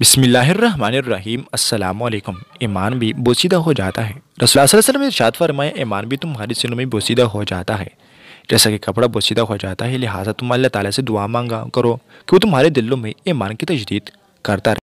بسم اللہ الرحمن الرحیم السلام علیکم ایمان بھی بوسیدہ ہو جاتا ہے رسول اللہ صلی اللہ علیہ وسلم نے ارشاد فرمایا ایمان بھی تمہاری سنوں میں بوسیدہ ہو جاتا ہے جیسا کہ کپڑا بوسیدہ ہو جاتا ہے لہٰذا تم اللہ تعالیٰ سے دعا مانگا کرو کہ وہ تمہارے دلوں میں ایمان کی تجدید کرتا رہے